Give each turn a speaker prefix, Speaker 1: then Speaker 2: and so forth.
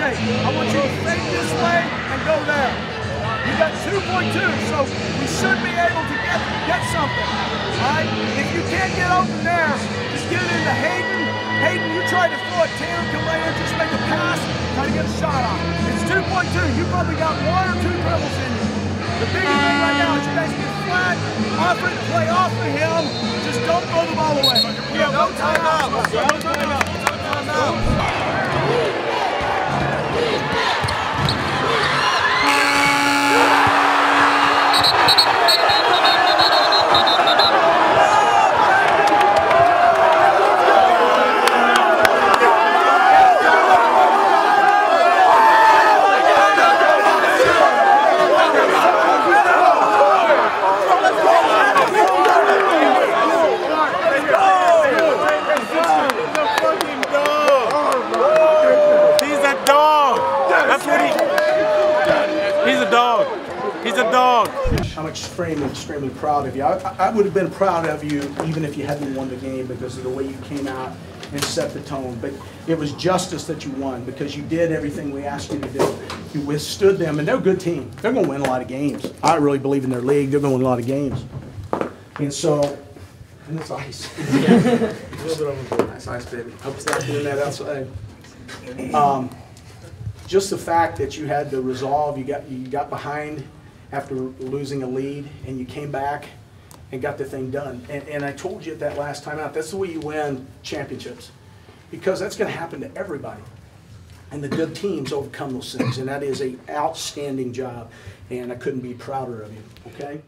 Speaker 1: A, I want you to fake this way and go there. You got 2.2, so we should be able to get get something. All right? If you can't get open there, just get it into Hayden. Hayden, you try to throw a Taylor, come right here, just make a pass, try to get a shot off. It's 2.2. You probably got one or two dribbles in you. The biggest thing right now is you guys get flat, off it, play off of him. Just don't throw the ball away.
Speaker 2: Dog. He's a dog.
Speaker 3: I'm extremely, extremely proud of you. I, I would have been proud of you even if you hadn't won the game because of the way you came out and set the tone. But it was justice that you won because you did everything we asked you to do. You withstood them, and they're a good team. They're going to win a lot of games. I really believe in their league. They're going to win a lot of games. And so, and it's ice. Nice ice, baby. Hope it's not doing that outside. Um, just the fact that you had the resolve, you got, you got behind after losing a lead, and you came back and got the thing done. And, and I told you at that last time out, that's the way you win championships. Because that's gonna happen to everybody. And the good teams overcome those things, and that is an outstanding job, and I couldn't be prouder of you, okay?